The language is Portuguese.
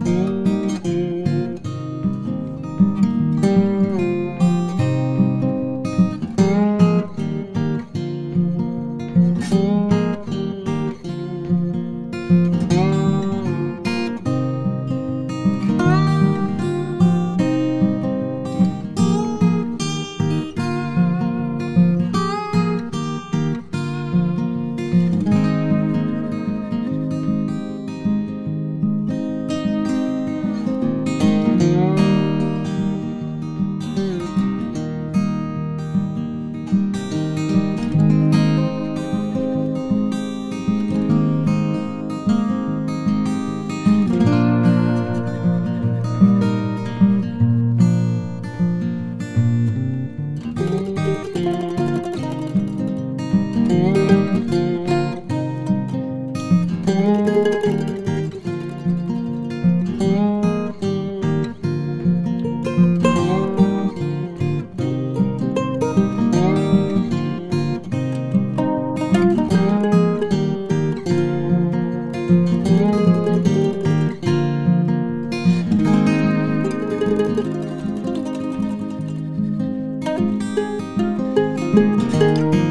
Música Música